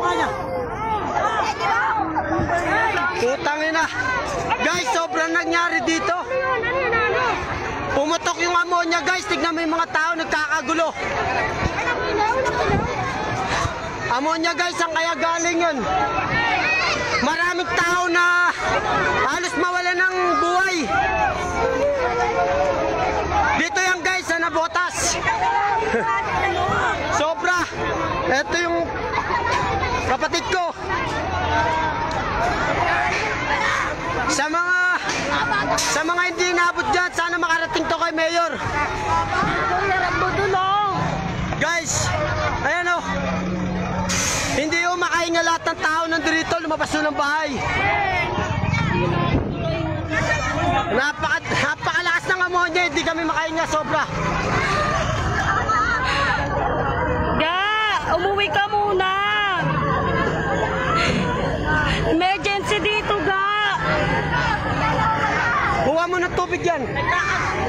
mukha niya. Putang ina. Guys, sobrang nangyari dito. Pumutok yung ammonia guys. Tignan mo yung mga tao nagkakagulo. Ammonia guys, ang kaya galing yun. Maraming tao na halos mawala ng buhay. Dito yan guys, sa nabotas. Sobra. Ito yung kapatid ko. Sa mga sa mga hindi naabot dyan, sana makarating to kay Mayor. Guys, ayan o. Hindi o makahinga lahat ng tao nandito, lumabas ng bahay. Napaka, napakalakas ng ammonia, hindi kami makahinga sobra. Ga, umuwi ka muna. Emergency dito, ga. Kuha mo ng tubig yan.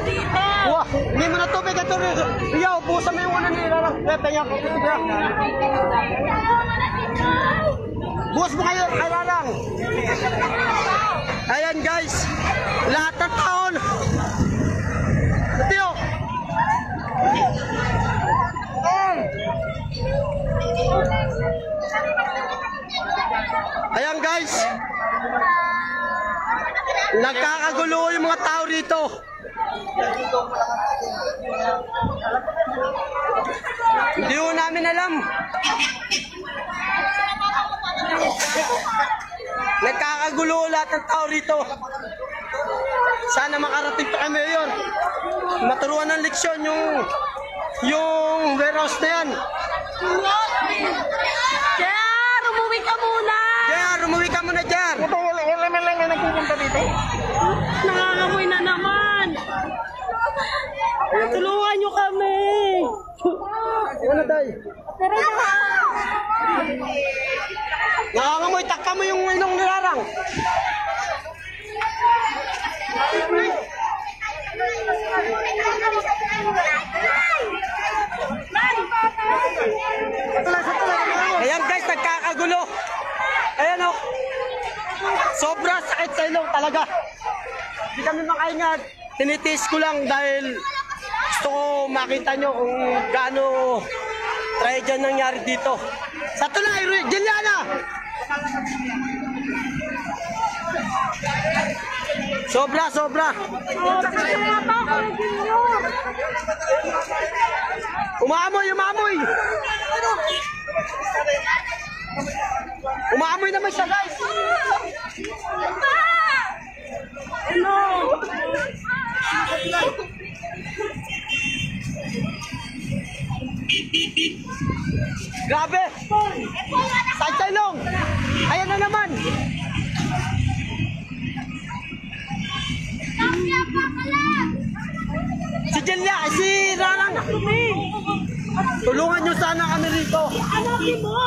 Dito. Kuha, hindi mo ng tubig. Ito rin. Iyaw, busan mo yung una nila. Eh, tingnan ko. Bukas mo kayo, kay Larang. Ayan guys, lahat ng taon. Tiyo. Ayan guys. Nagkakagulo yung mga tao rito. Hindi ko namin alam. Nagkakagulo lahat ng tao rito. Sana makarating pa kami yun. Maturuan ng leksyon yung yung warehouse na yan. Jar, umuwi ka muna. Jer, umuwi ka muna, Jer. Nangangamoy na naman. Tulungan nyo kami. Ano, Day? Nangangamoy, takka mo yung inong nilarang. Ayan guys, nagkakagulo. Ayan o. Sobra sakit sa ilong talaga. Hindi kami makahinga. Tinitiis ko lang dahil gusto ko makita nyo kung gaano tragedy nangyari dito. Sa tulay, Juliana! Sobra, sobra. Umaamoy, umaamoy. Umaamoy naman siya, guys. Grabe! Side sa ilong! Ayan na naman! Si Jelia, si Rarang! Tulungan nyo sana kami rito! Hanapin mo.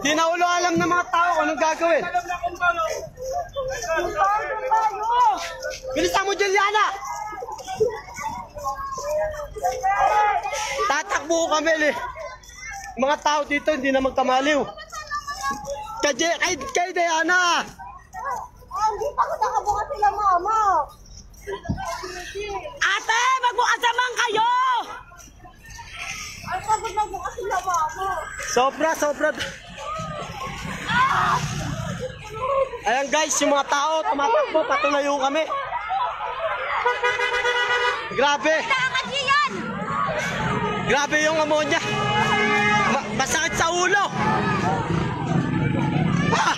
Di na ulo alam ng mga tao kung anong gagawin. Bilisan mo, Juliana! Tatakbo kami, li. Mga tao dito hindi na magkamaliw. Kay, kay, kay Diana! Hindi pa ko nakabukas sila, mama. Ate, magbukasaman kayo. Ang pagod magbukas sila, mama. Sobra, sobra. Ayan guys, yung mga tao tumatakbo, patulayo kami. Grabe. Grabe yung ammonia. Ma- masakit sa ulo. Ah!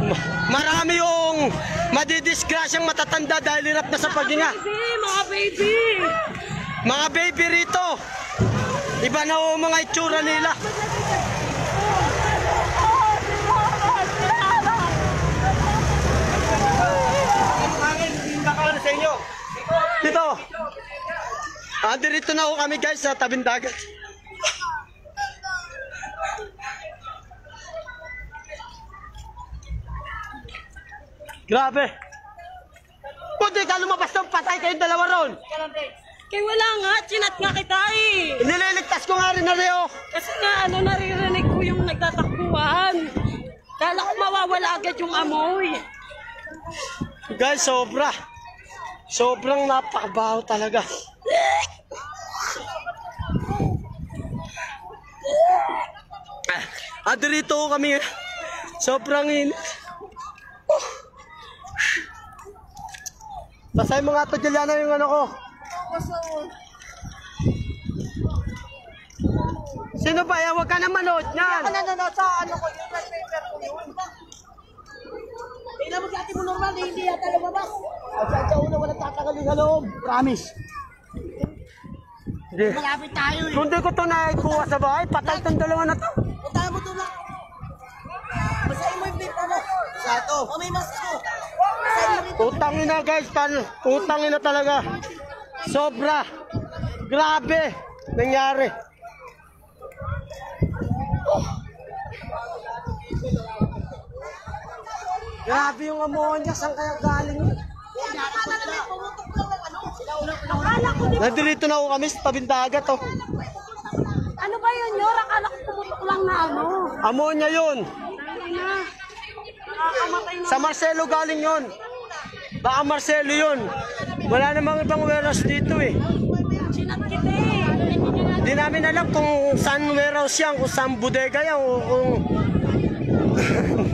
Ma- marami yung madidisgrasyang matatanda dahil hirap na sa paghinga. Baby, mga baby. Mga baby rito. Iba na mga itsura nila. Dito. Ah, dito na ho kami guys sa tabing dagat. Grabe. Puti ka lumabas ng patay kayong dalawa ron. Kaya wala nga, chinat nga kita eh. Nililigtas ko nga rin na Leo. Kasi nga ano, naririnig ko yung nagtatakbuhan. Kala ko mawawala agad yung amoy. Guys, sobra. Sobrang napakabaho talaga. Ah, dito kami. Sobrang init. Pasay mo nga to, Juliana, yung ano ko. Sino ba yan? Huwag ka na manood niyan. Ano nanonood sa ano ko yung newspaper ko yun. Tingnan mo si ate mo normal, hindi yata lumabas. At sa una, walang tatanggalin sa loob. Promise. Hindi. Malapit tayo eh. Kung di ko ito naikuha sa bahay, patay itong dalawa na to. Punta mo doon lang. Basahin mo yung paper mo. Sa ito. O may mask ko. Utang ina guys, pan, utang ina talaga. Sobra. Grabe. Nangyari. Grabe yung ammonia, saan kaya galing yun? Nandito na ako kami sa tabing dagat oh. ano ba yun, Yor? Akala ko pumutok lang na ano. Ammonia yun. Sa Marcelo galing yun. Baka Marcelo yun. Wala namang ibang warehouse dito eh. Eh. Hindi namin alam kung saan warehouse yan, kung saan bodega yan, kung...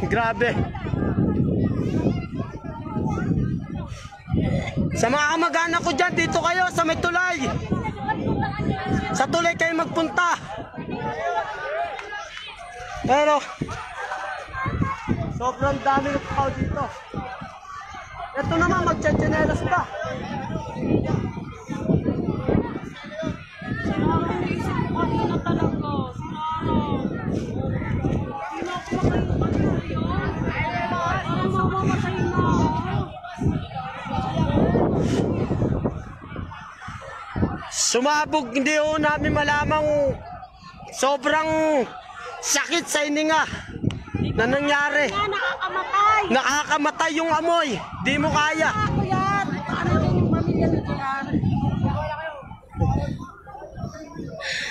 Grabe. Sa mga kamag-anak ko dyan, dito kayo, sa may tulay. Sa tulay kayo magpunta. Pero, sobrang dami ng tao dito. Ito naman, magchachanelas pa. Na ako makain yun. Parang mamamatay na ako. Sumabog, hindi ho namin malamang sobrang sakit sa ininga na nangyari. Nakakamatay. Nakakamatay yung amoy. Di mo kaya. Ako yan. Ano yung pamilya ni Kian?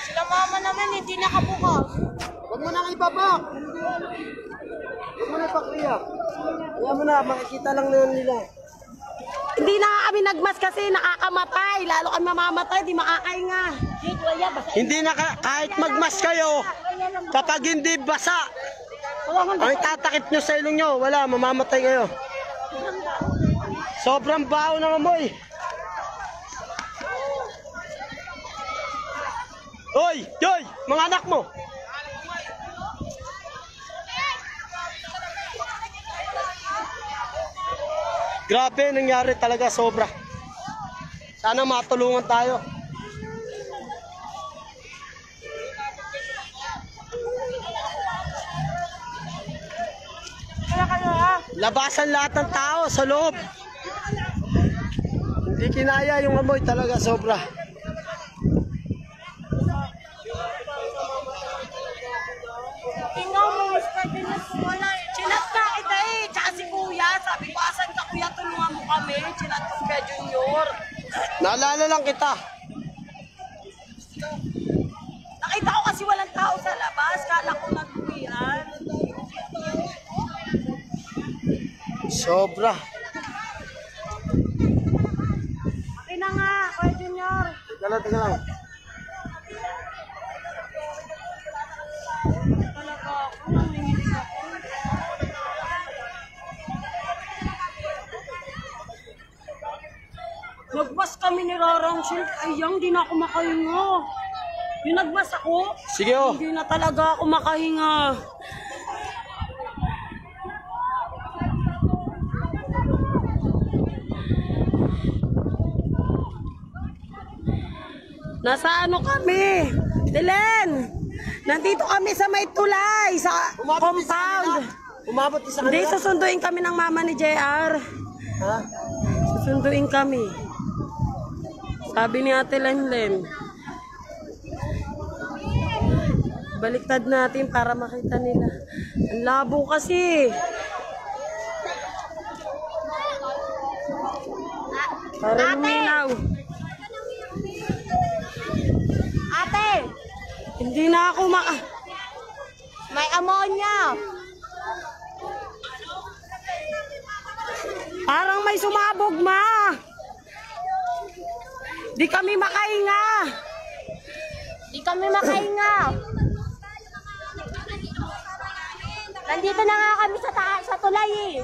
Sila mama naman hindi nakabukas. Huwag mo nang ibabak. Huwag mo na ipakriyak. Kaya mo na, makikita lang na nila. Hindi na kami nagmas kasi nakakamatay. Lalo kami mamamatay, di makakainga. Hindi na ka- kahit magmas kayo, kapag hindi basa, ang tatakip nyo sa ilong nyo, wala, mamamatay kayo. Sobrang baho ng amoy. Hoy, Joy, mga anak mo. Grabe, nangyari talaga sobra. Sana matulungan tayo. Labasan lahat ng tao sa loob. Hindi kinaya yung amoy talaga sobra. Tingnan mo, Mr. Pinas, wala eh. Chinat ka kita eh. Tsaka si Kuya. Sabi ko, asan ka Kuya? Tulungan mo kami. Chinat ko kay Junior. Naalala lang kita. Nakita ko kasi walang tao sa labas. Kala ko nag-uwian. Sobra. Okay na nga, Kuya Junior. Teka lang, teka lang. Kami ni Rarang Shield. Ayang, di na ako makahinga. Yung nagmas ako, Sige oh. hindi na talaga ako makahinga. Nasa ano kami? Dilen! Nandito kami sa may tulay, sa compound. Umabot sa Hindi, kanila. susunduin kami ng mama ni JR. Ha? Susunduin kami. Sabi ni Ate Lenlen. Baliktad natin para makita nila. Ang labo kasi. Para luminaw. Ate! Hindi na ako maka... May ammonia! Parang may sumabog ma! Di kami makahinga. Di kami makahinga. Nandito na nga kami sa taas, sa tulay eh.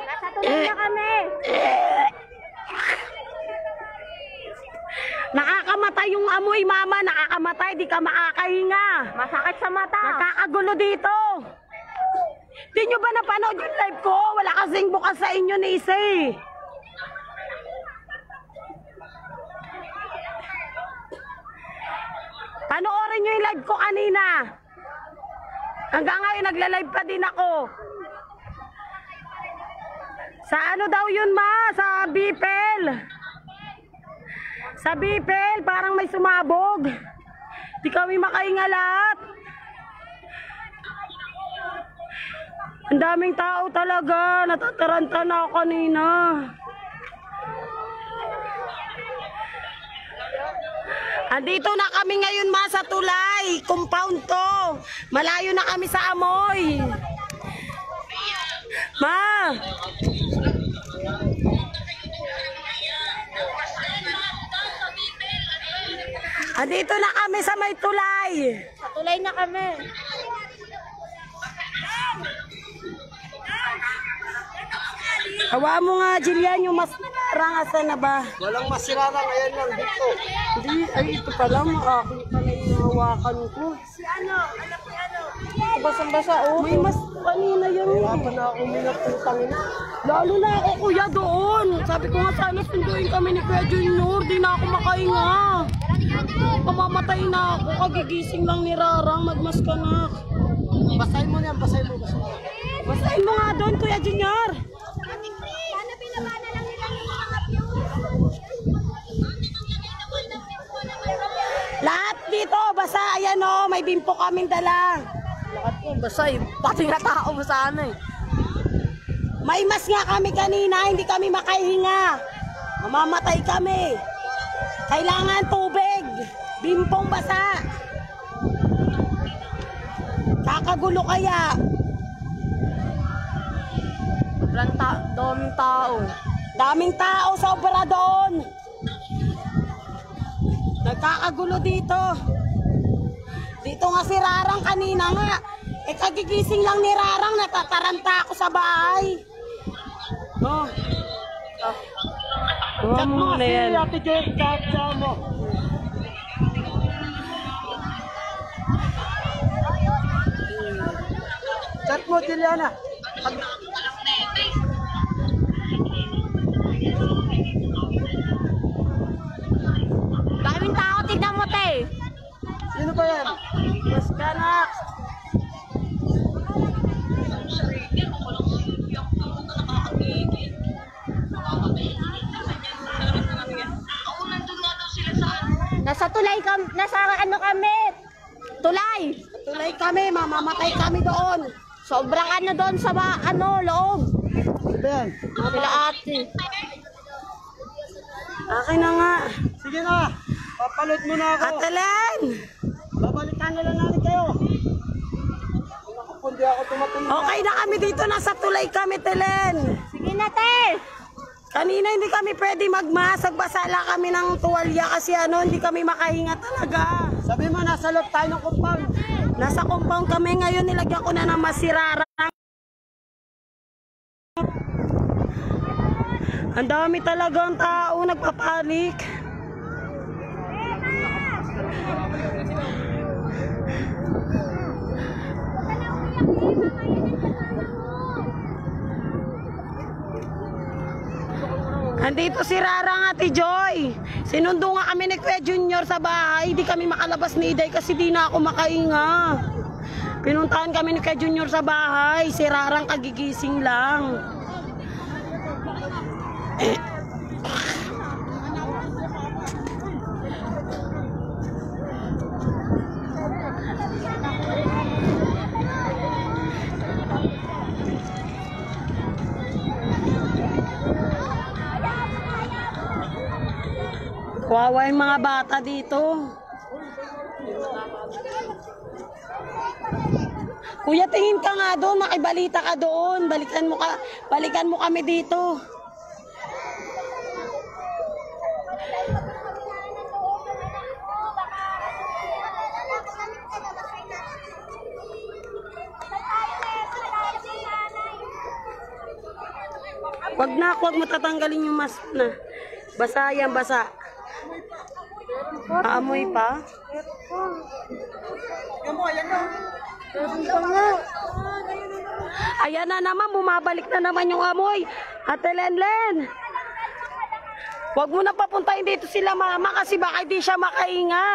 Nasa tulay na kami. Nakakamatay yung amoy, mama. Nakakamatay. Di ka makakahinga. Masakit sa mata. Nakakagulo dito. Di nyo ba napanood yung live ko? Wala kasing bukas sa inyo ni isa eh. Panoorin nyo yung live ko kanina. Hanggang ngayon, nagla-live pa din ako. Sa ano daw yun, ma? Sa Bipel. Sa Bipel, parang may sumabog. Di kami makahinga Ang daming tao talaga. Natataranta na ako kanina. Andito na kami ngayon ma sa tulay. Compound to. Malayo na kami sa amoy. Ma! Andito na kami sa may tulay. Sa tulay na kami. Hawa mo nga, Jillian, yung mas rangasan na ba? Walang masirarang, ayan lang dito. Hindi, ay ito pala, maakin pala yung hawakan ko. Si ano? Anak ni ano? Basang-basa, oh. May mas kanina yun. Hirapan na ako minatutang ina. Lalo na ako, kuya, doon. Sabi ko nga sana sunduin kami ni Kuya Junior. Di na ako makahinga. Pamamatay na ako. Kagigising lang ni Rarang. Magmas ka na. Basahin mo na yan, basahin mo. Basahin mo. Basahin mo nga doon, Kuya Junior. Basa. Ayan oh, may bimpo kaming dala. Lahat po, basta eh. Pati nga tao mo sana eh. May mas nga kami kanina, hindi kami makahinga. Mamamatay kami. Kailangan tubig. Bimpong basa. Kakagulo kaya. Sobrang ta daming tao. Daming tao sobra doon. Nagkakagulo dito. Dito nga si Rarang kanina nga. Eh kagigising lang ni Rarang, natataranta ako sa bahay. Oh. Oh. Chat mo kasi, Ate Jen, chat chat mo. Chat mo, Juliana. Daming tao, tignan mo te. Sino ba yan? Kanak. Nasa tulay kam, nasa ano kami? Tulay. Tuloy kami, mamamatay kami doon. Sobrang ano doon sa ba, ano, loob. Sino ba yan? Sila ate. Akin na nga. Sige na, papalot mo na ako. Atelan! Babalikan na lang natin kayo. Hindi ako tumatanda. Okay na kami dito, nasa tulay kami, Telen. Sige na te. Kanina hindi kami pwede magmasag, basala kami ng tuwalya kasi ano, hindi kami makahinga talaga. Sabi mo, nasa loob tayo ng compound. Nasa compound kami ngayon, nilagyan ko na ng masirara. Ang dami talagang tao nagpapanik. Andito si Rara Ate Joy. Sinundo nga kami ni Kuya Junior sa bahay. Di kami makalabas ni Iday kasi di na ako makahinga. Pinuntahan kami ni Kuya Junior sa bahay. Si Rarang kagigising lang. Kawawa yung mga bata dito. Kuya, tingin ka nga doon, makibalita ka doon. Balikan mo ka, balikan mo kami dito. Wag na, wag mo tatanggalin yung mask na. Basa yan, basa. Aamoy pa? Ayan na naman, bumabalik na naman yung amoy. Ate Lenlen. Wag mo na papuntahin dito sila mama kasi baka di siya makainga.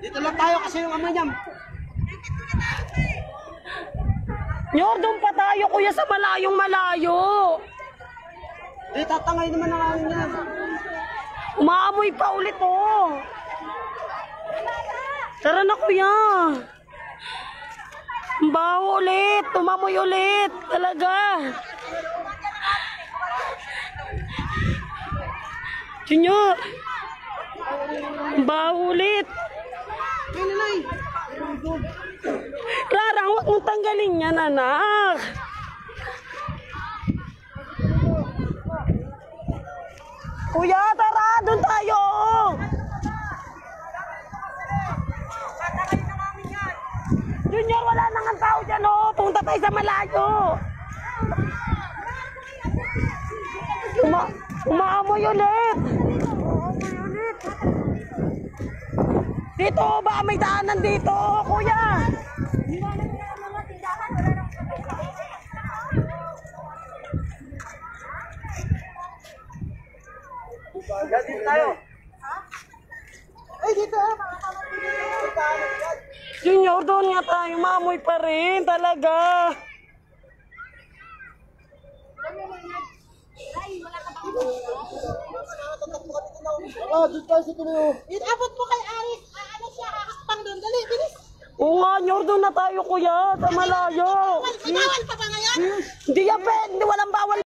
Dito lang tayo kasi yung ama niya. Nyor, doon pa tayo kuya sa malayong malayo. Di tatangay naman ang ano niya. Umaamoy pa ulit oh. Tara na kuya. Ang baho ulit. Tumamoy ulit. Talaga. Junior. Ang baho ulit. Rara, huwag mong tanggalin yan, anak. Kuya, tara, doon tayo. Junior, wala nang ang tao dyan, oh. Punta tayo sa malayo. Uma umaamoy ulit. Dito, baka may daanan dito, kuya. Dito tayo. Ay, dito ah. Junior, doon nga tayo. Maamoy pa rin, talaga. Oh, dito tayo sa tuloy. Abot mo kay Aris. Ah, ano siya, kakakpang doon. Dali, bilis. Oo nga, Nyor, doon na tayo, kuya. Sa malayo. Bawal pa ba ngayon? Hindi yan. Hindi walang bawal